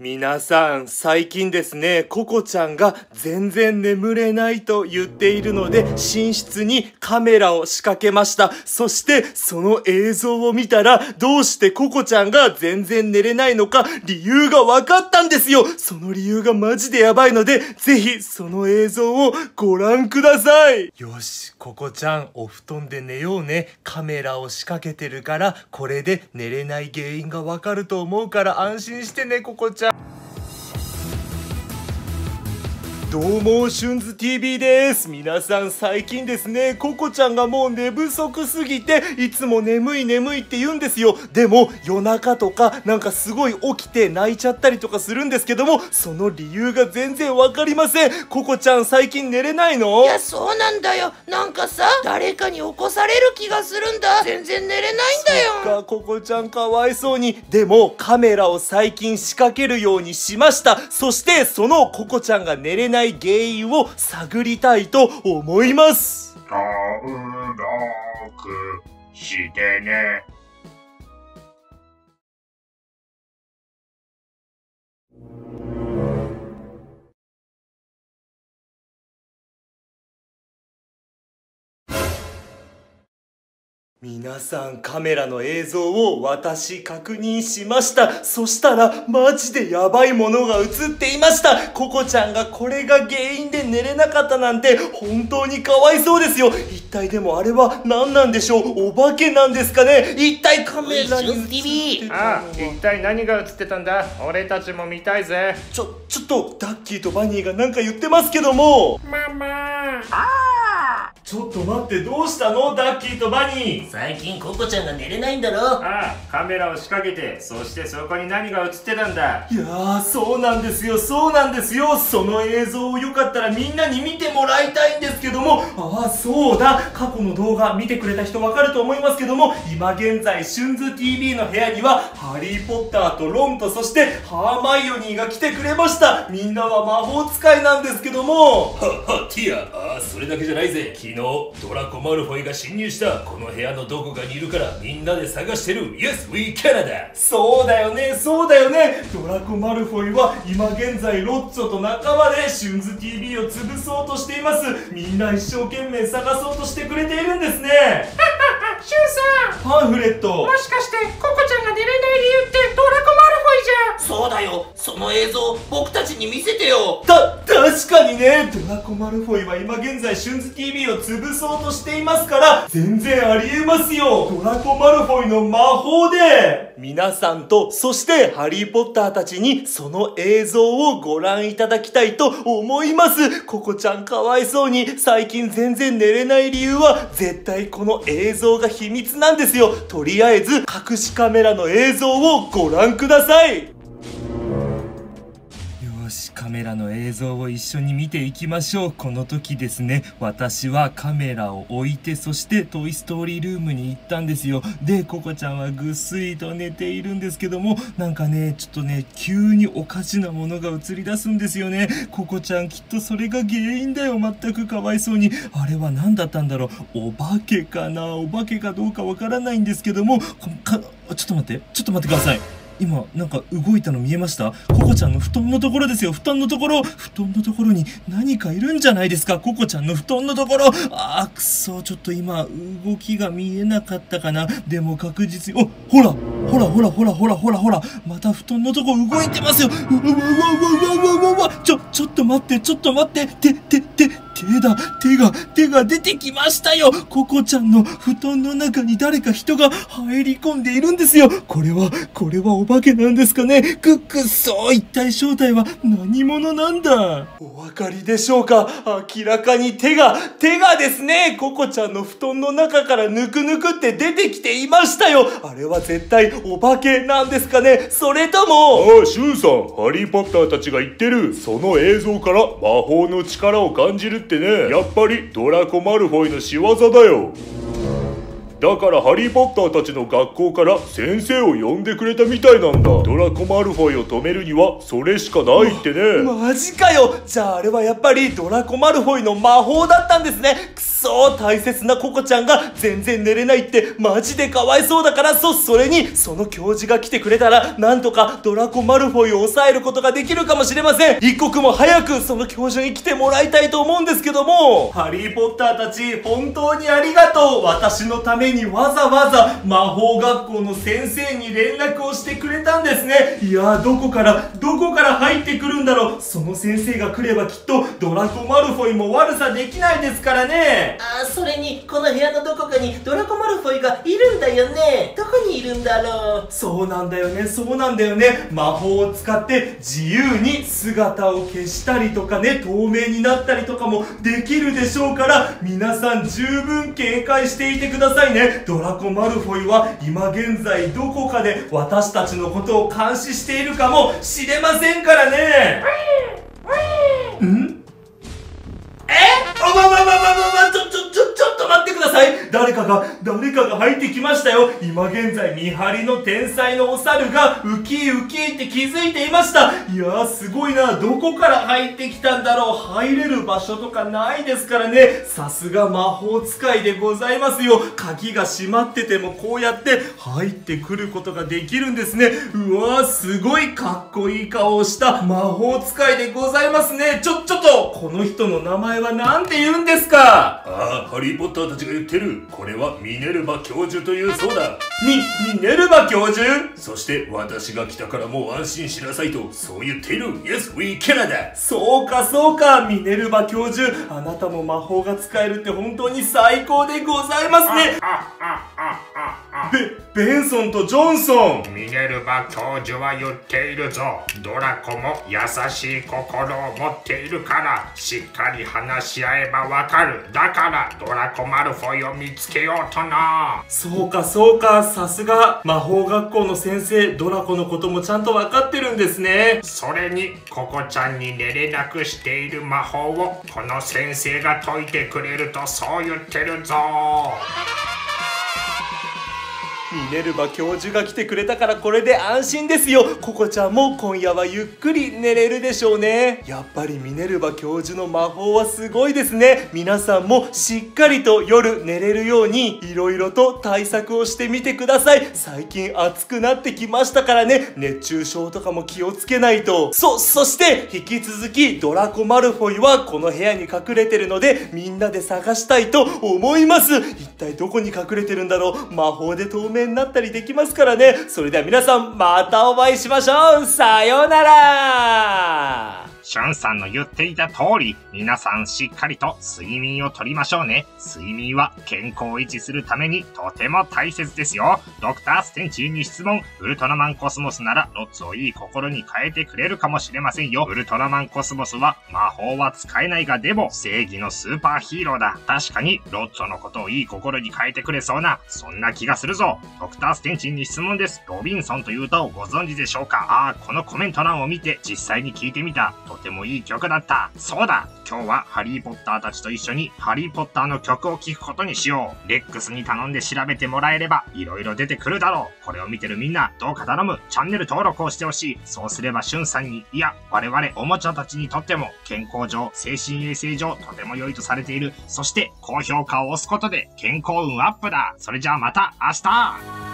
皆さん、最近ですね、ココちゃんが全然眠れないと言っているので、寝室にカメラを仕掛けました。そして、その映像を見たら、どうしてココちゃんが全然寝れないのか、理由が分かったんですよその理由がマジでやばいので、ぜひ、その映像をご覧くださいよし、ココちゃん、お布団で寝ようね。カメラを仕掛けてるから、これで寝れない原因がわかると思うから安心してね、ココちゃん。Hasta どうも、シュンズ TV です。皆さん最近ですね、ココちゃんがもう寝不足すぎて、いつも眠い眠いって言うんですよ。でも、夜中とか、なんかすごい起きて泣いちゃったりとかするんですけども、その理由が全然わかりません。ココちゃん最近寝れないの？いや、そうなんだよ。なんかさ、誰かに起こされる気がするんだ。全然寝れないんだよ。そっか、ココちゃんかわいそうに。でも、カメラを最近仕掛けるようにしました。そして、そのココちゃんが寝れないない原因を探りたいと思います。登録してね。皆さんカメラの映像を私確認しました。そしたらマジでヤバいものが映っていました。ココちゃんがこれが原因で寝れなかったなんて本当にかわいそうですよ。一体でもあれは何なんでしょう？お化けなんですかね？一体カメラに映ってああ、一体何が映ってたんだ？俺たちも見たいぜ。ちょ、ちょっとダッキーとバニーがなんか言ってますけども。ママああちょっと待ってどうしたの？ダッキーとバニー最近ココちゃんが寝れないんだろ。ああカメラを仕掛けてそしてそこに何が映ってたんだ。いやーそうなんですよそうなんですよ。その映像をよかったらみんなに見てもらいたいんですけども。ああそうだ。過去の動画見てくれた人わかると思いますけども。今現在シュンズ TV の部屋にはハリー・ポッターとロンとそしてハーマイオニーが来てくれました。みんなは魔法使いなんですけども。は はティアああそれだけじゃないぜ。昨日ドラコ・マルフォイが侵入した。この部屋のどこかにいるからみんなで探してる。Yes, we Canada! そうだよね、そうだよね。ドラコ・マルフォイは今現在ロッツォと仲間でシュンズ TV を潰そうとしています。みんな一生懸命探そうとしてくれているんですね。シュンさん。パンフレット。もしかしてココちゃんが寝れない理由ってドラコ・マルフォイじゃそうだよその映像僕たちに見せてよた、確かにねドラコ・マルフォイは今現在シュンズ TV を潰そうとしていますから全然ありえますよドラコ・マルフォイの魔法で皆さんと、そしてハリー・ポッターたちにその映像をご覧いただきたいと思います。ココちゃんかわいそうに最近全然寝れない理由は絶対この映像が秘密なんですよ。とりあえず隠しカメラの映像をご覧ください。よしカメラの映像を一緒に見ていきましょう。この時ですね。私はカメラを置いてそしてトイ・ストーリールームに行ったんですよ。でココちゃんはぐっすりと寝ているんですけどもなんかねちょっとね急におかしなものが映り出すんですよね。ココちゃんきっとそれが原因だよ。全くかわいそうに。あれは何だったんだろう。お化けかな？お化けかどうかわからないんですけどもかちょっと待って。ちょっと待ってください。今なんか動いたの見えました？ココちゃんの布団のところですよ。布団のところ。布団のところに何かいるんじゃないですか？ココちゃんの布団のところ。あーくそ。ちょっと今動きが見えなかったかな。でも確実におほら！ほらほらほらほらほらほらまた布団のとこ動いてますよ。うわうわうわうわうわうわ。ちょちょっと待ってちょっと待って。ててて手だ手が手が出てきましたよ。ココちゃんの布団の中に誰か人が入り込んでいるんですよ。これはこれはお化けなんですかね。くっくそ一体正体は何者なんだ？お分かりでしょうか？明らかに手が手がですね。ココちゃんの布団の中からぬくぬくって出てきていましたよ。あれは絶対お化けなんですかね。それともああシュンさんハリー・ポッターたちが言ってる。その映像から魔法の力を感じるってね。やっぱりドラコ・マルフォイの仕業だよ。だからハリー・ポッターたちの学校から先生を呼んでくれたみたいなんだ。ドラコ・マルフォイを止めるにはそれしかないってね。マジかよ。じゃああれはやっぱりドラコ・マルフォイの魔法だったんですね。くそそう大切なココちゃんが全然寝れないって。マジでかわいそうだからそそれに。その教授が来てくれたらなんとかドラコ・マルフォイを抑えることができるかもしれません。一刻も早くその教授に来てもらいたいと思うんですけどもハリー・ポッターたち本当にありがとう。私のためにわざわざ魔法学校の先生に連絡をしてくれたんですね。いやどこからどこから入ってくるんだろう。その先生が来ればきっとドラコ・マルフォイも悪さできないですからね。あーそれにこの部屋のどこかにドラコ・マルフォイがいるんだよね。どこにいるんだろう。そうなんだよね。そうなんだよね魔法を使って自由に姿を消したりとかね透明になったりとかもできるでしょうから皆さん十分警戒していてくださいね。ドラコ・マルフォイは今現在どこかで私たちのことを監視しているかもしれませんからね。誰かが誰かが入ってきましたよ。今現在見張りの天才のお猿がウキウキって気づいていました。いやーすごいな。どこから入ってきたんだろう。入れる場所とかないですからね。さすが魔法使いでございますよ。鍵が閉まっててもこうやって入ってくることができるんですね。うわーすごいかっこいい顔をした。魔法使いでございますね。ちょちょっとこの人の名前は何て言うんですか？ああハリー・ポッターたちが言ってる。これはミネルヴァ教授というそうだ。み、ミネルヴァ教授？そして私が来たからもう安心しなさいと。そう言っている。Yes, we can だそうかそうか、ミネルヴァ教授。あなたも魔法が使えるって本当に最高でございますね。ベ、ベンソンとジョンソン。ミネルヴァ教授は言っているぞドラコも優しい心を持っているからしっかり話し合えばわかるだからドラコ・マルフォイを見つけようとなそうかそうか、さすが魔法学校の先生、ドラコのこともちゃんとわかってるんですね。それにココちゃんに寝れなくしている魔法をこの先生が解いてくれるとそう言ってるぞミネルヴァ教授が来てくれたからこれで安心ですよ。ココちゃんも今夜はゆっくり寝れるでしょうね。やっぱりミネルヴァ教授の魔法はすごいですね。皆さんもしっかりと夜寝れるように色々と対策をしてみてください。最近暑くなってきましたからね。熱中症とかも気をつけないと。そそして引き続きドラコ・マルフォイはこの部屋に隠れてるのでみんなで探したいと思います。一体どこに隠れてるんだろう？魔法で透明になったりできますからね。それでは皆さんまたお会いしましょう。さようなら。シュンさんの言っていた通り、皆さんしっかりと睡眠をとりましょうね。睡眠は健康を維持するためにとても大切ですよ。ドクターステンチに質問。ウルトラマンコスモスならロッツをいい心に変えてくれるかもしれませんよ。ウルトラマンコスモスは魔法は使えないがでも正義のスーパーヒーローだ。確かにロッツのことをいい心に変えてくれそうな、そんな気がするぞ。ドクターステンチに質問です。ロビンソンという歌をご存知でしょうか？ああ、このコメント欄を見て実際に聞いてみた。とてもいい曲だった。そうだ今日はハリーポッターたちと一緒にハリーポッターの曲を聴くことにしよう。レックスに頼んで調べてもらえれば色々出てくるだろう。これを見てるみんな、どうか頼む。チャンネル登録をしてほしい。そうすればしゅんさんに、いや、我々おもちゃたちにとっても健康上、精神衛生上とても良いとされている。そして高評価を押すことで健康運アップだ。それじゃあまた明日